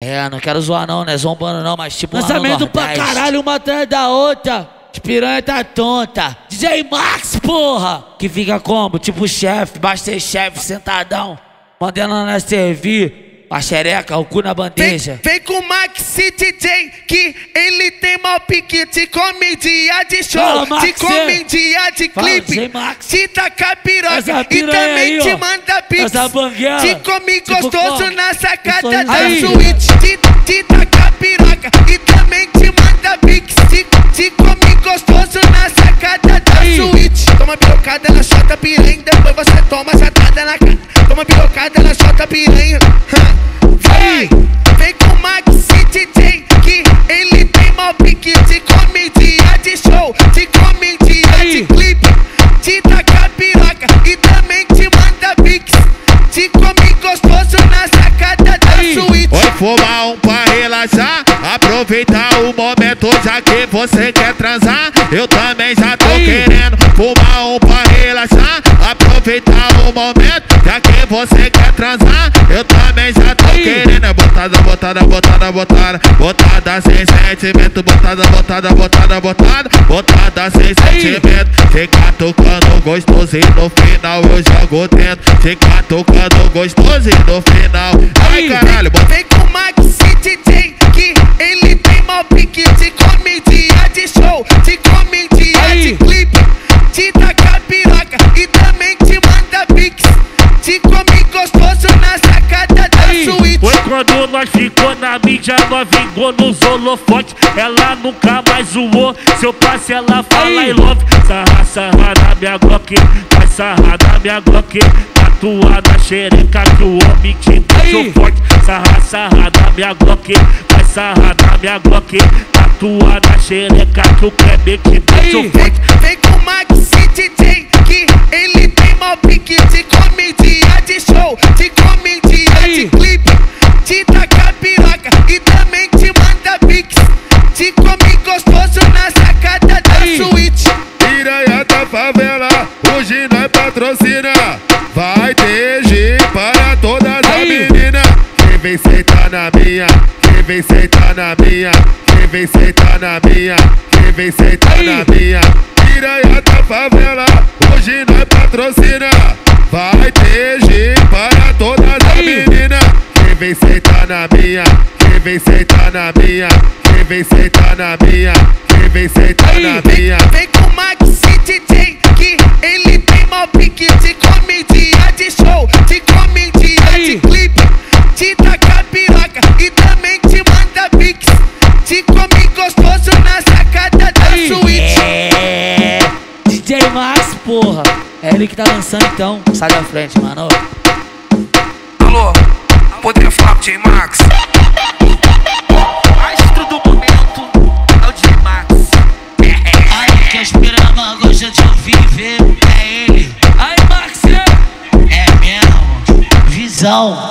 É, não quero zoar não, né? Zombando não, mas tipo Lançamento lá pra caralho, uma atrás da outra. Espiranha tá tonta. DJ Max, porra! Que fica como? Tipo chefe, chefe, sentadão. Mandando nós servir. A xereca, o cu na bandeja. Vem, vem com o Maxi DJ, que ele tem mal pique. Te come dia de show, Fala, te come dia de clipe. Te taca piroca e também aí, te manda pix. Te come tipo gostoso na sacada da aí. suíte. Te, te taca piroca e também te manda pix. Te, te come gostoso na sacada da aí. suíte. Toma pirocada, ela chota piranha. Depois você toma chatada na cara. Toma pirocada, ela chota piranha. Vem, vem com o Maxi DJ, que ele tem mal pique. Te come dia de show, te come dia de clipe. Te taca piroca e também te manda pix. Te come gostoso na sacada da suíte. Oi, fumar um pra relaxar. Aproveitar o momento já que você quer transar. Eu também já tô querendo fumar um pra relaxar. Aproveitar o momento já que você quer transar. Eu também já tô querendo. É botada, botada, botada, botada. Botada sem sentimento. Botada, botada, botada, botada. Botada sem sentimento. Fica tocando gostoso e no final eu jogo dentro. Fica tocando gostoso e no final. Ai caralho, bota. Vem com o Maxi DJ que ele tem mal pique. Te come dia de show, te nós ficou na mídia, nós vingou nos holofotes. Ela nunca mais zoou. Seu passe ela fala. I love. Sarra, sarra na minha glock. Vai sarrar na minha glock. Tatua na xereca que o homem te deixou forte. Sarra, sarra na minha glock. Vai sarrar na minha glock. Tatua na xereca que o Kleber te deixou forte. Vem com o Maxi DJ que ele tem mal pique. Te come dia de show, te patrocina. Vai ter G para todas as meninas. Quem vem sentar na minha, quem vem sentar na minha, quem vem sentar na minha, quem vem sentar na minha. Piranha da favela, hoje nós patrocina. Vai ter G para todas as meninas. Quem vem sentar na minha, quem vem sentar na minha, quem vem sentar na minha, quem vem sentar na minha. Vem com o Maxi DJ que ele mal pique. Te come dia de show, te come dia de clipe. Te taca piroca e também te manda pix. Te come gostoso na sacada da suíte. É, DJ Max, porra. É ele que tá lançando então. Sai da frente, mano. Alô, poderia falar DJ Max? Então,